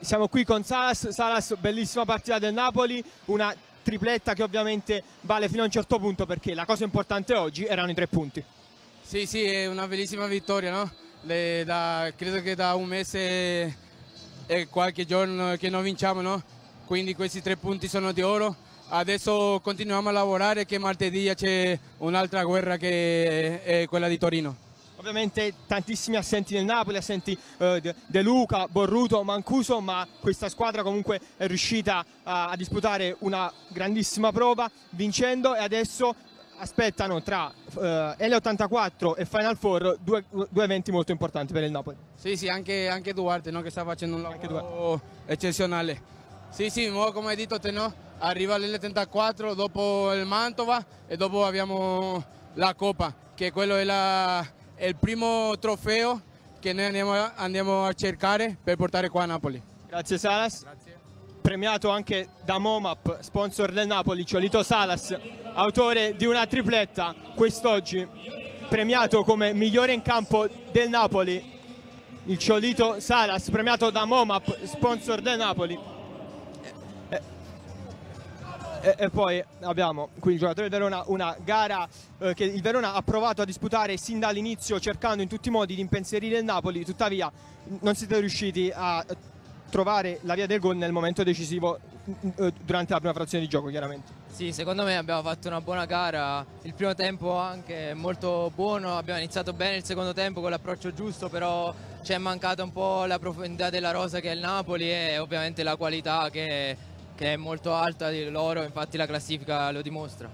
siamo qui con Salas, Salas bellissima partita del Napoli, una tripletta che ovviamente vale fino a un certo punto perché la cosa importante oggi erano i tre punti. Sì, sì, è una bellissima vittoria, no? Le, da, credo che da un mese e qualche giorno che non vinciamo, no? Quindi questi tre punti sono di oro. Adesso continuiamo a lavorare che martedì c'è un'altra guerra che è quella di Torino. Ovviamente tantissimi assenti nel Napoli, assenti eh, De Luca, Borruto, Mancuso, ma questa squadra comunque è riuscita a, a disputare una grandissima prova vincendo e adesso aspettano tra eh, L84 e Final Four due, due, eventi molto importanti per il Napoli. Sì, sì, anche, anche Duarte no, che sta facendo un lavoro eccezionale. Sì, sì, come hai detto te, no? arriva l'L34 dopo il Mantova e dopo abbiamo la Coppa, che quello è la è il primo trofeo che noi andiamo, andiamo, a cercare per portare qua a Napoli. Grazie Salas. Grazie. Premiato anche da Momap, sponsor del Napoli, Ciolito Salas, autore di una tripletta quest'oggi, premiato come migliore in campo del Napoli, il Ciolito Salas, premiato da Momap, sponsor del Napoli e, e, poi abbiamo qui il giocatore del Verona, una gara eh, che il Verona ha provato a disputare sin dall'inizio cercando in tutti i modi di impensierire il Napoli, tuttavia non siete riusciti a trovare la via del gol nel momento decisivo eh, durante la prima frazione di gioco chiaramente. Sì, secondo me abbiamo fatto una buona gara, il primo tempo anche molto buono, abbiamo iniziato bene il secondo tempo con l'approccio giusto, però ci è mancata un po' la profondità della rosa che è il Napoli e ovviamente la qualità che che è molto alta di loro, infatti la classifica lo dimostra.